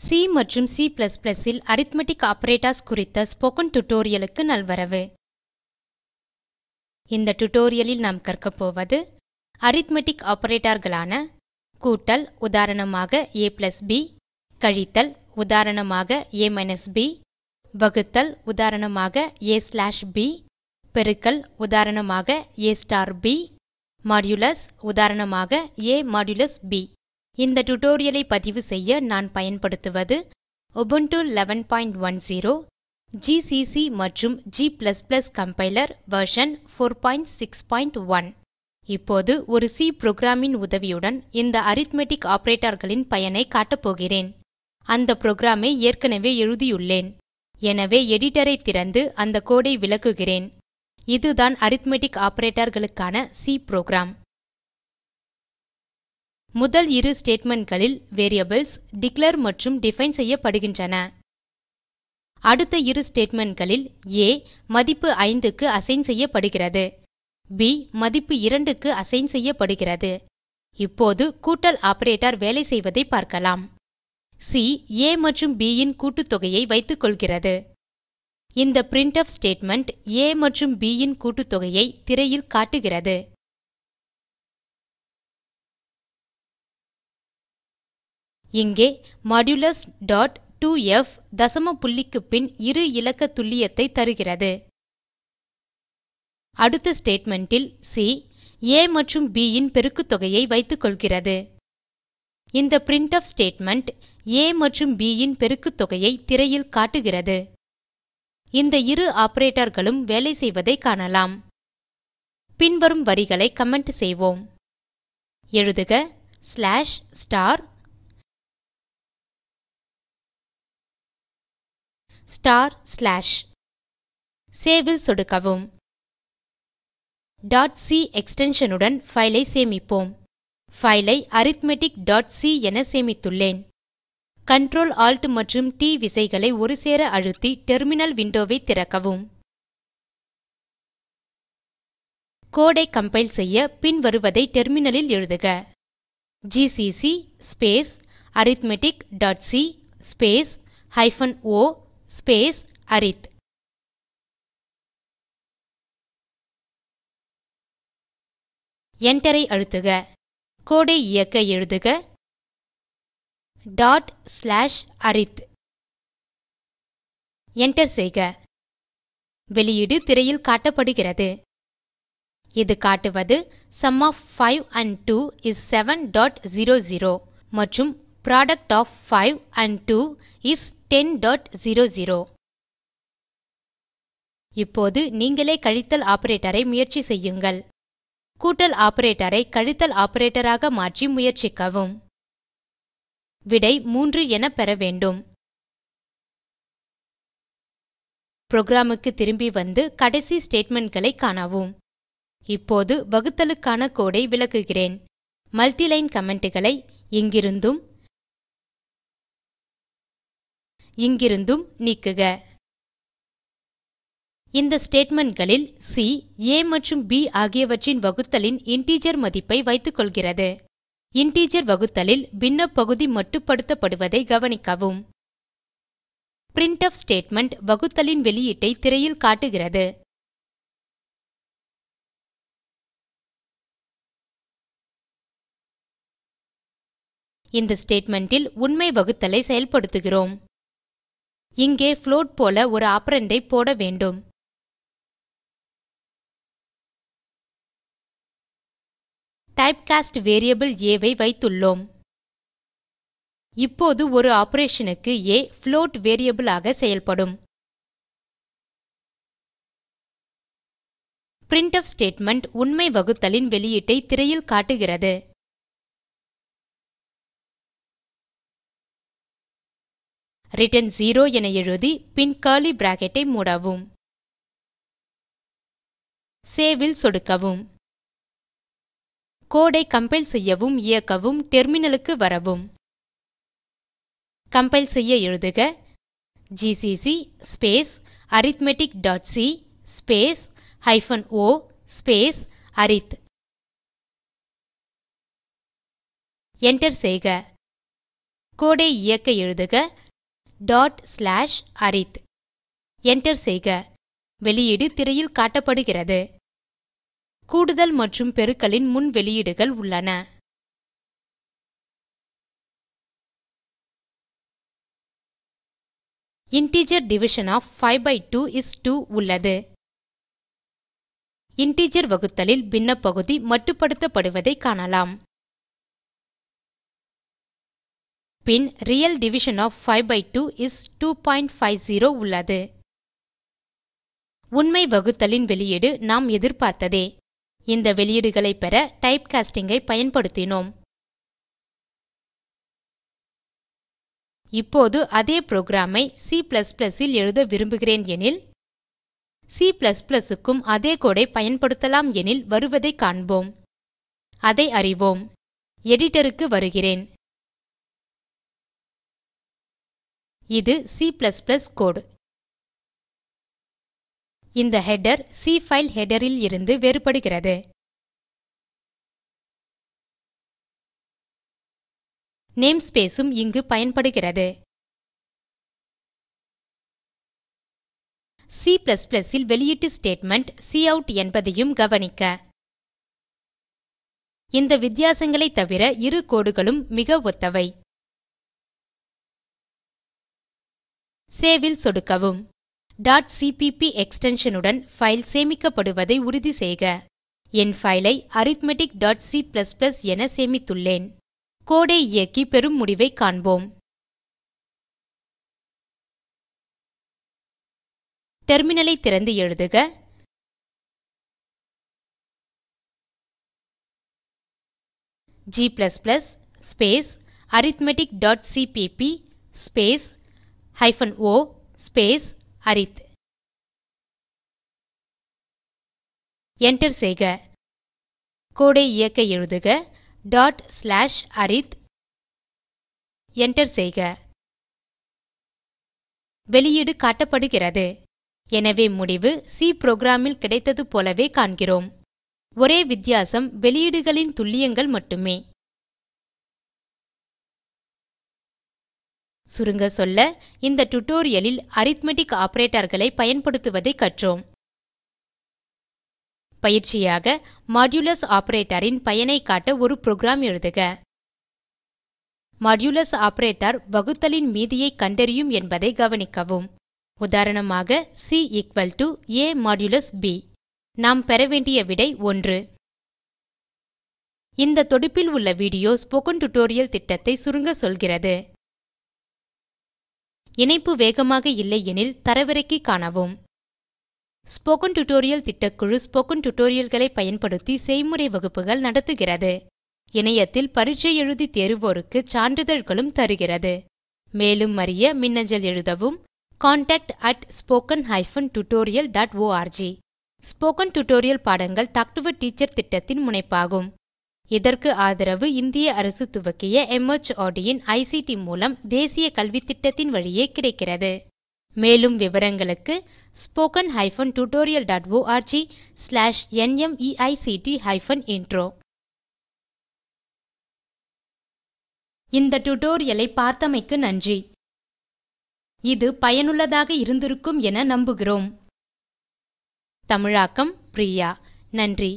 C மற்றும் C++ இல் arithmetic operators குறித்த ஸ்போக்கன் டுட்டோரியலுக்கு நல்வரவு. இந்த டுட்டோரியலில் நாம் கற்கப் போவது அரித்மெட்டிக் ஆப்பரேட்டர்களான கூட்டல் உதாரணமாக a பி கழித்தல் உதாரணமாக a பி வகுத்தல் உதாரணமாக a ஸ்லாஷ் பி பெருக்கல் உதாரணமாக a ஸ்டார் பி மாடுலஸ் உதாரணமாக a மாடுலஸ் பி இந்த டுடோரியலை பதிவு செய்ய நான் பயன்படுத்துவது உபுண்டு 1110 ஜிசிசி மற்றும் g கம்பைலர் வெர்ஷன் 461 இப்போது ஒரு சி புரோகிராமின் உதவியுடன் இந்த அரித்மெட்டிக் ஆப்பரேட்டர்களின் பயனை காட்டப்போகிறேன் அந்த புரோகிராமை ஏற்கனவே எழுதியுள்ளேன். எனவே எடிட்டரை திறந்து அந்த கோடை விளக்குகிறேன். இதுதான் அரித்மெட்டிக் ஆப்பரேட்டர்களுக்கான சி புரோகிராம் முதல் இரு statementகளில் வேரியபிள்ஸ் டிக்ளேர் மற்றும் டிஃபைன் செய்யப்படுகின்றன. அடுத்த இரு statementகளில் ஆ மதிப்பு 5க்கு அசைன் செய்யப்படுகிறது. ப் மதிப்பு 2க்கு அசைன் செய்யப்படுகிறது. இப்போது கூட்டல் ஆப்பரேட்டர் வேலை செய்வதை பார்க்கலாம். சி ஆ மற்றும் ப் ன் கூட்டுத்தொகையை வைத்துக்கொள்கிறது. இந்த பிரின்ட்ஃப் ஸ்டேட்மெண்ட் ஆ மற்றும் ப் ன் கூட்டுத்தொகையை திரையில் காட்டுகிறது. இங்கே மாடுலஸ் டாட் 2f தசம புள்ளிக்கு பின் இரு இலக்க துல்லியத்தை தருகிறது. அடுத்த statementல் சி ஆ மற்றும் b ன் பெருக்குத்தொகையை வைத்துக்கொள்கிறது இந்த பிரின்ட்ஃப் ஸ்டேட்மெண்ட் ஆ மற்றும் b ன் பெருக்குத்தொகையை திரையில் காட்டுகிறது. இந்த இரு ஆப்பரேட்டர்களும் வேலை செய்வதை காணலாம். பின்வரும் வரிகளை கமெண்ட் செய்வோம். எழுதுக slash star star slash save ல் சொடுக்கவும் சி எக்ஸ்டென்ஷனுடன் ஃபைலை சேமிப்போம். ஃபைலை arithmeticசி என சேமித்துள்ளேன். Ctrl Alt மற்றும் ட் விசைகளை ஒருசேர அழுத்தி டெர்மினல் விண்டோவை திறக்கவும். கோடு ஐ கம்பைல் செய்ய பின்வருவதை டெர்மினலில் எழுதுக. GCC space arithmeticசி space hyphen O space arith என்டரை அழுத்துக. கோடை இயக்க எழுதுக. டாட் ஸ்லாஷ் அரித் என்டர் செய்க. வெளியீடு திரையில் காட்டப்படுகிறது. இது காட்டுவது சம் ஆஃப் 5 அண்ட் 2 இஸ் 700 மற்றும் Product of 5 and 2 இஸ் 1000 இப்போது நீங்களே கழித்தல் ஆப்பரேட்டரை முயற்சி செய்யுங்கள். கூட்டல் ஆப்பரேட்டரை கழித்தல் ஆப்பரேட்டராக மாற்றி முயற்சிக்கவும். விடை 3 என பெற வேண்டும். புரோகிராமுக்கு திரும்பி வந்து கடைசி statementகளை காணவும். இப்போது வகுத்தலுக்கான கோடை விளக்குகிறேன். மல்டிலைன் commentகளை இங்கிருந்தும் இங்கிருந்தும் நீக்குக. இந்த statementகளில் சி ஆ மற்றும் ப் ஆகியவற்றின் வகுத்தலின் இன்டிஜர் மதிப்பை வைத்துக்கொள்கிறது. இன்டிஜர் வகுத்தலில் பின்னப்பகுதி மட்டுப்படுத்தப்படுவதை கவனிக்கவும். பிரின்ட்ஃப் ஸ்டேட்மெண்ட் வகுத்தலின் வெளியீட்டை திரையில் காட்டுகிறது. இந்த statementல் உண்மை வகுத்தலை செயல்படுத்துகிறோம். இங்கே புளோட் போல ஒரு ஆப்பரண்ட் ஐ போட வேண்டும். டைப்காஸ்ட் வேரியபிள் a ஐ வைத்துள்ளோம். இப்போது ஒரு operationக்கு ஆ புளோட் வேரியபிள் ஆக செயல்படும். பிரின்ட்ஃப் ஸ்டேட்மெண்ட் உண்மை வகுத்தலின் வெளியீட்டை திரையில் காட்டுகிறது. ரிட்டர்ன் 0 என எழுதி பின் கர்லி பிராக்கெட் ஐ மூடவும். சேவ் ல் சொடுக்கவும். கோடு ஐ கம்பைல் செய்யவும் இயக்கவும் டெர்மினலுக்கு வரவும். கம்பைல் செய்ய எழுதுக GCC space arithmetic dot C space hyphen O space arith enter செய்க. கோடை இயக்க எழுதுக டாட் ஸ்லாஷ் அரித் என்டர் செய்க. வெளியீடு திரையில் காட்டப்படுகிறது. கூடுதல் மற்றும் பெருக்கலின் முன் வெளியீடுகள் உள்ளன. Integer division of 5 by 2 is 2 உள்ளது. இன்டிஜர் வகுத்தலில் பின்னப்பகுதி மட்டுப்படுத்தப்படுவதை காணலாம். பின் real division of 5 by 2 is 250 உள்ளது. உண்மை வகுத்தலின் வெளியீடு நாம் எதிர்பார்த்ததே. இந்த வெளியீடுகளை பெற டைப்காஸ்டிங் ஐ பயன்படுத்தினோம். இப்போது அதே புரோகிராம் ஐ C ல் எழுத விரும்புகிறேன் எனில் C க்கும் அதே கோடு ஐ பயன்படுத்தலாம் எனில் வருவதை காண்போம். அதை அறிவோம். எடிட்டருக்கு வருகிறேன். இது C கோடு இந்த ஹெடர் சி பைல் ஹெடர் ல் இருந்து வேறுபடுகிறது. நேம்ஸ்பேஸ் உம் இங்கு பயன்படுகிறது. C ல் வெளியீட்டு ஸ்டேட்மெண்ட் கவுட் என்பதையும் கவனிக்க. இந்த வித்தியாசங்களைத் தவிர இரு கோடுகளும் மிக ஒத்தவை. சேவ் ல் சொடுக்கவும். cpp எக்ஸ்டென்ஷன் உடன் பைல் சேமிக்கப்படுவதை உறுதி செய்க என் பைல் ஐ arithmeticசி என சேமித்துள்ளேன். கோடு ஐ இயக்கி பெறும் முடிவைக் காண்போம். டெர்மினலை திறந்து எழுதுக. g space arithmeticசிபிபி space hyphen O space arith. Enter செய்க. கோடை இயக்க எழுதுக. டாட் ஸ்லாஷ் அரித். என்டர் செய்க. வெளியீடு காட்டப்படுகிறது. எனவே முடிவு சி புரோகிராமில் கிடைத்தது போலவே காண்கிறோம். ஒரே வித்தியாசம் வெளியீடுகளின் துல்லியங்கள் மட்டுமே. சுருங்க சொல்ல இந்த டுடோரியலில் அரித்மெட்டிக் ஆப்பரேட்டர்களை பயன்படுத்துவதை கற்றோம். பயிற்சியாக மாடுலஸ் ஆப்பரேட்டர் பயனை பயனைக் காட்ட ஒரு புரோகிராம் எழுதுக. மாடுலஸ் ஆப்பரேட்டர் வகுத்தலின் மீதியைக் கண்டறியும் என்பதை கவனிக்கவும். உதாரணமாக C equal to a modulus B நாம் பெற வேண்டிய விடை 1 இந்த தொடுப்பில் உள்ள வீடியோ ஸ்போக்கன் டியூட்டோரியல் திட்டத்தை சுருங்க சொல்கிறது. இணைப்பு வேகமாக இல்லையெனில் தரவிறக்கி காணவும். ஸ்போக்கன் டியூட்டோரியல் திட்டக்குழு ஸ்போக்கன் டியூட்டோரியல்களை பயன்படுத்தி செய்முறை வகுப்புகள் நடத்துகிறது. இணையத்தில் பரீட்சை எழுதி தேர்வோருக்கு சான்றிதழ்களும் தருகிறது. மேலும் அறிய மின்னஞ்சல் எழுதவும் contactspoken tutorialorg ஸ்போக்கன் டியூட்டோரியல் பாடங்கள் டாக் டு எ டீச்சர் திட்டத்தின் முனைப்பாகும். இதற்கு ஆதரவு இந்திய அரசு துவக்கிய மார்ட் இன் ஐசிடி மூலம் தேசிய கல்வித்திட்டத்தின் வழியே கிடைக்கிறது. மேலும் விவரங்களுக்கு spoken hyphen tutorial dot ORG slash NMEICT hyphen intro இந்த டுடோரியலை பார்த்தமைக்கு நன்றி. இது பயனுள்ளதாக இருந்திருக்கும் என நம்புகிறோம். தமிழாக்கம் பிரியா. நன்றி.